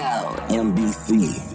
Yo, MBC.